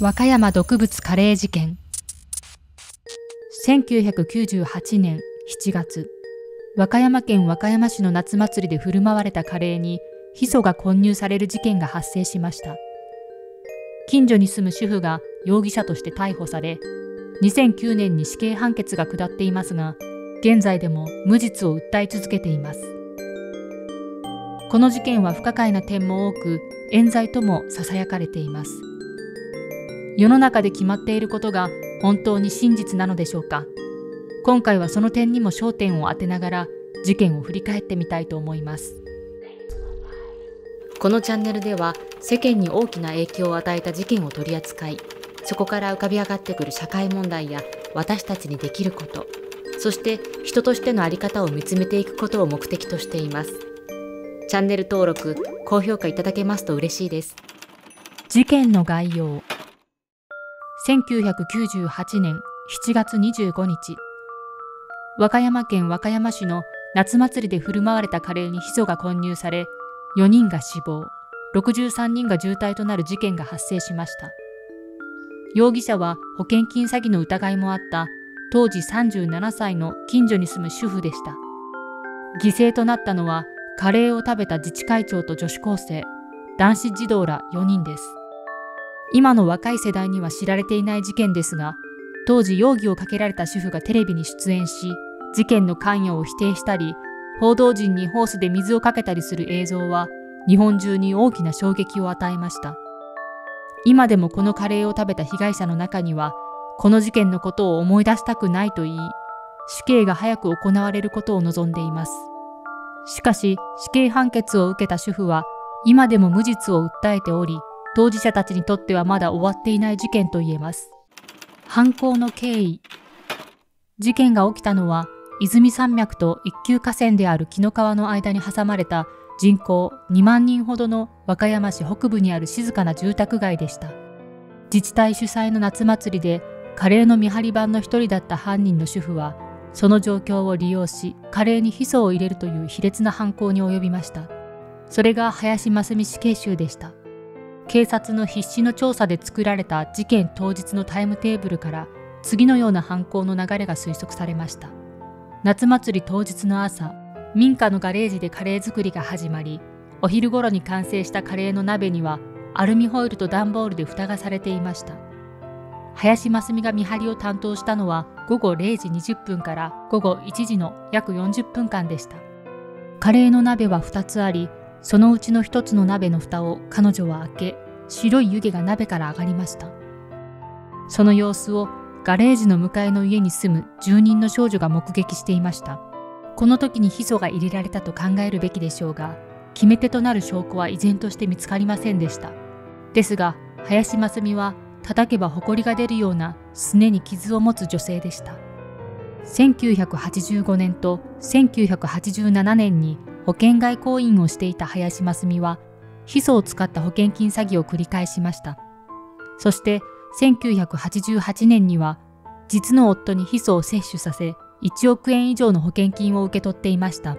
和歌山毒物カレー事件。1998年7月。和歌山県和歌山市の夏祭りで振る舞われたカレーにヒ素が混入される事件が発生しました。近所に住む主婦が容疑者として逮捕され2009年に死刑判決が下っていますが現在でも無実を訴え続けています。この事件は不可解な点も多く冤罪ともささやかれています。世の中で決まっていることが本当に真実なのでしょうか？今回はその点にも焦点を当てながら事件を振り返ってみたいと思います。このチャンネルでは世間に大きな影響を与えた事件を取り扱いそこから浮かび上がってくる社会問題や私たちにできることそして人としての在り方を見つめていくことを目的としています。チャンネル登録高評価いただけますと嬉しいです。事件の概要1998年7月25日。和歌山県和歌山市の夏祭りで振る舞われたカレーにヒ素が混入され4人が死亡63人が重体となる事件が発生しました。容疑者は保険金詐欺の疑いもあった当時37歳の近所に住む主婦でした。犠牲となったのはカレーを食べた自治会長と女子高生男子児童ら4人です。今の若い世代には知られていない事件ですが、当時容疑をかけられた主婦がテレビに出演し、事件の関与を否定したり、報道陣にホースで水をかけたりする映像は、日本中に大きな衝撃を与えました。今でもこのカレーを食べた被害者の中には、この事件のことを思い出したくないと言い、死刑が早く行われることを望んでいます。しかし、死刑判決を受けた主婦は、今でも無実を訴えており、当事者たちにとってはまだ終わっていない事件と言えます。犯行の経緯事件が起きたのは、泉山脈と一級河川である紀の川の間に挟まれた人口2万人ほどの和歌山市北部にある静かな住宅街でした。自治体主催の夏祭りでカレーの見張り番の一人だった犯人の主婦は、その状況を利用し、カレーにヒ素を入れるという卑劣な犯行に及びました。それが林真澄死刑囚でした。警察の必死の調査で作られた事件当日のタイムテーブルから次のような犯行の流れが推測されました。夏祭り当日の朝民家のガレージでカレー作りが始まりお昼頃に完成したカレーの鍋にはアルミホイルと段ボールで蓋がされていました。林真澄が見張りを担当したのは午後0時20分から午後1時の約40分間でした。カレーの鍋は2つありそのうちの一つの鍋の蓋を彼女は開け、白い湯気が鍋から上がりました。その様子をガレージの向かいの家に住む住人の少女が目撃していました。この時にヒ素が入れられたと考えるべきでしょうが、決め手となる証拠は依然として見つかりませんでした。ですが、林真澄は叩けば埃が出るようなすねに傷を持つ女性でした。1985年と1987年に保険外交員をしていた林真澄は、ヒ素を使った保険金詐欺を繰り返しました。そして1988年には、実の夫にヒ素を摂取させ、1億円以上の保険金を受け取っていました。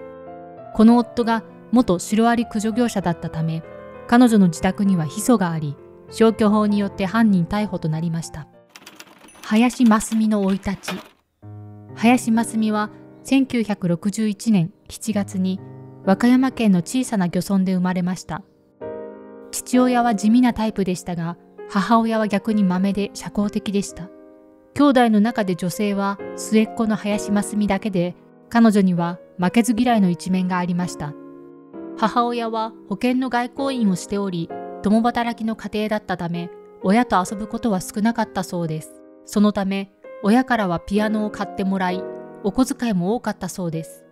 この夫が元シロアリ駆除業者だったため、彼女の自宅にはヒ素があり、消去法によって犯人逮捕となりました。林真澄の生い立ち。林真澄は1961年7月に和歌山県の小さな漁村で生まれました。父親は地味なタイプでしたが、母親は逆に豆で社交的でした。兄弟の中で女性は末っ子の林真澄だけで、彼女には負けず嫌いの一面がありました。母親は保険の外交員をしており、共働きの家庭だったため、親と遊ぶことは少なかったそうです。そのため、親からはピアノを買ってもらい、お小遣いも多かったそうです。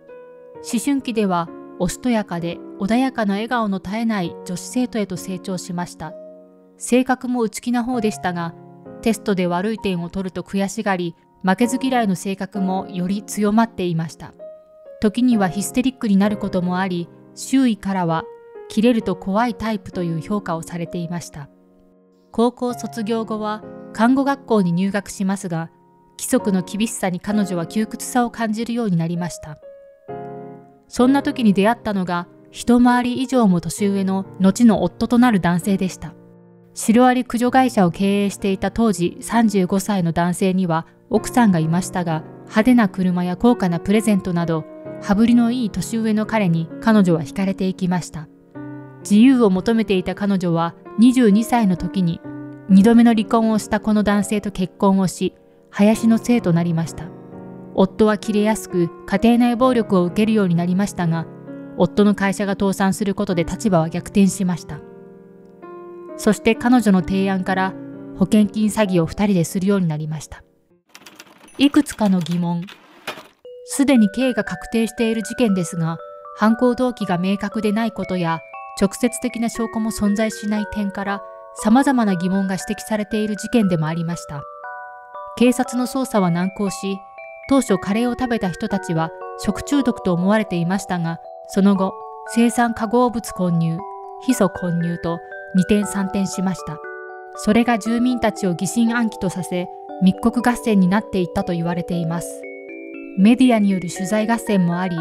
思春期ではおしとやかで穏やかな笑顔の絶えない女子生徒へと成長しました。性格も内気な方でしたが、テストで悪い点を取ると悔しがり、負けず嫌いの性格もより強まっていました。時にはヒステリックになることもあり、周囲からは切れると怖いタイプという評価をされていました。高校卒業後は看護学校に入学しますが、規則の厳しさに彼女は窮屈さを感じるようになりました。そんな時に出会ったのが、一回り以上も年上の後の夫となる男性でした。シロアリ駆除会社を経営していた当時35歳の男性には奥さんがいましたが、派手な車や高価なプレゼントなど、羽振りのいい年上の彼に彼女は惹かれていきました。自由を求めていた彼女は22歳の時に2度目の離婚をしたこの男性と結婚をし、林の生となりました。夫は切れやすく家庭内暴力を受けるようになりましたが、夫の会社が倒産することで立場は逆転しました。そして彼女の提案から保険金詐欺を2人でするようになりました。いくつかの疑問。すでに刑が確定している事件ですが、犯行動機が明確でないことや、直接的な証拠も存在しない点から、様々な疑問が指摘されている事件でもありました。警察の捜査は難航し、当初カレーを食べた人たちは食中毒と思われていましたが、その後、生産化合物混入、ヒ素混入と二転三転しました。それが住民たちを疑心暗鬼とさせ、密告合戦になっていったと言われています。メディアによる取材合戦もあり、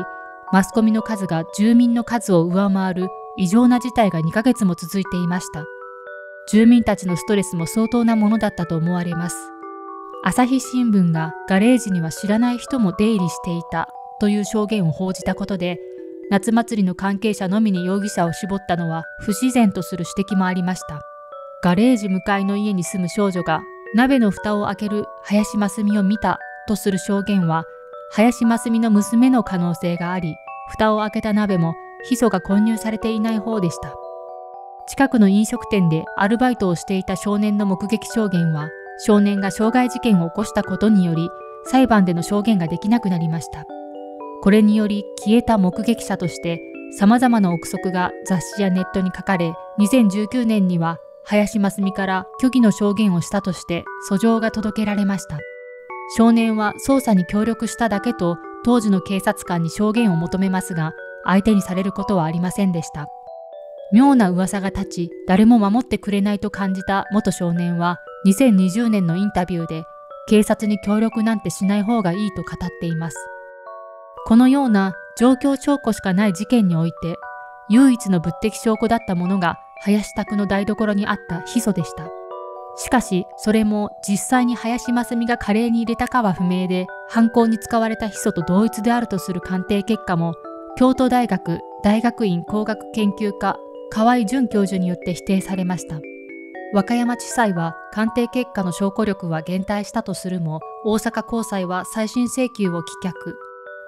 マスコミの数が住民の数を上回る異常な事態が2ヶ月も続いていました。住民たちのストレスも相当なものだったと思われます。朝日新聞がガレージには知らない人も出入りしていたという証言を報じたことで、夏祭りの関係者のみに容疑者を絞ったのは不自然とする指摘もありました。ガレージ向かいの家に住む少女が鍋の蓋を開ける林真澄を見たとする証言は、林真澄の娘の可能性があり、蓋を開けた鍋もヒ素が混入されていない方でした。近くの飲食店でアルバイトをしていた少年の目撃証言は、少年が傷害事件を起こしたことにより、裁判での証言ができなくなりました。これにより消えた目撃者として、様々な憶測が雑誌やネットに書かれ、2019年には林真澄から虚偽の証言をしたとして訴状が届けられました。少年は捜査に協力しただけと当時の警察官に証言を求めますが、相手にされることはありませんでした。妙な噂が立ち、誰も守ってくれないと感じた元少年は、2020年のインタビューで、警察に協力なんてしない方がいいと語っています。このような状況証拠しかない事件において、唯一の物的証拠だったものが林宅の台所にあったヒ素でした。しかし、それも実際に林真澄がカレーに入れたかは不明で、犯行に使われたヒ素と同一であるとする鑑定結果も、京都大学大学院工学研究科河合淳教授によって否定されました。和歌山地裁は鑑定結果の証拠力は減退したとするも、大阪高裁は再審請求を棄却。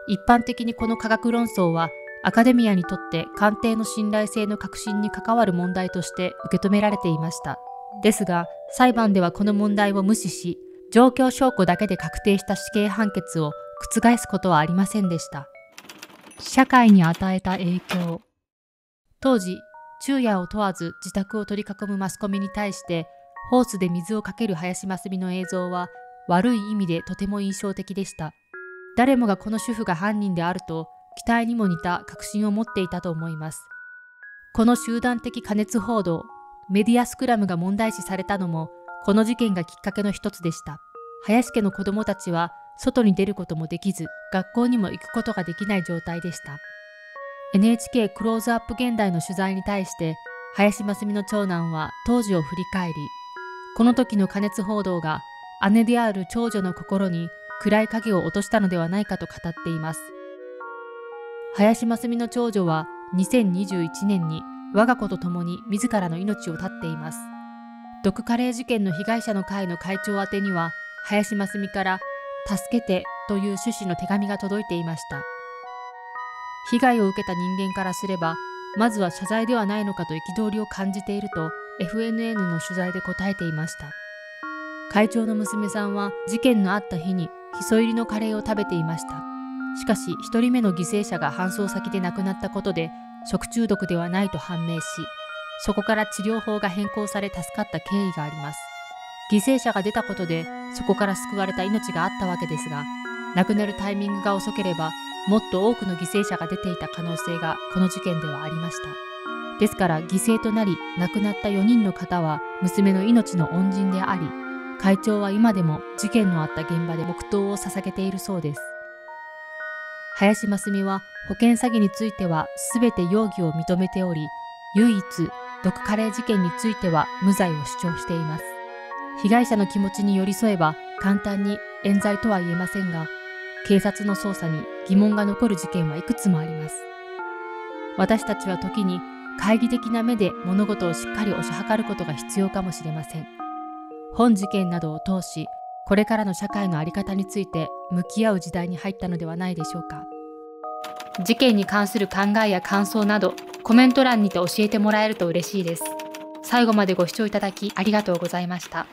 一般的にこの科学論争は、アカデミアにとって鑑定の信頼性の革新に関わる問題として受け止められていました。ですが、裁判ではこの問題を無視し、状況証拠だけで確定した死刑判決を覆すことはありませんでした。社会に与えた影響。当時、昼夜を問わず自宅を取り囲むマスコミに対してホースで水をかける林真澄の映像は悪い意味でとても印象的でした。誰もがこの主婦が犯人であると期待にも似た確信を持っていたと思います。この集団的加熱報道、メディアスクラムが問題視されたのもこの事件がきっかけの一つでした。林家の子供たちは外に出ることもできず、学校にも行くことができない状態でした。NHK クローズアップ現代の取材に対して、林真澄の長男は当時を振り返り、この時の加熱報道が姉である長女の心に暗い影を落としたのではないかと語っています。林真澄の長女は2021年に我が子と共に自らの命を絶っています。毒カレー事件の被害者の会の会長宛には、林真澄から助けてという趣旨の手紙が届いていました。被害を受けた人間からすれば、まずは謝罪ではないのかと憤りを感じていると FNN の取材で答えていました。会長の娘さんは事件のあった日にヒ素入りのカレーを食べていました。しかし、1人目の犠牲者が搬送先で亡くなったことで食中毒ではないと判明し、そこから治療法が変更され助かった経緯があります。犠牲者が出たことでそこから救われた命があったわけですが、亡くなるタイミングが遅ければもっと多くの犠牲者が出ていた可能性がこの事件ではありました。ですから犠牲となり亡くなった4人の方は娘の命の恩人であり、会長は今でも事件のあった現場で黙祷を捧げているそうです。林真澄は保険詐欺については全て容疑を認めており、唯一毒カレー事件については無罪を主張しています。被害者の気持ちに寄り添えば簡単に冤罪とは言えませんが、警察の捜査に疑問が残る事件はいくつもあります。私たちは時に懐疑的な目で物事をしっかり推し量ることが必要かもしれません。本事件などを通し、これからの社会の在り方について向き合う時代に入ったのではないでしょうか。事件に関する考えや感想など、コメント欄にて教えてもらえると嬉しいです。最後までご視聴いただきありがとうございました。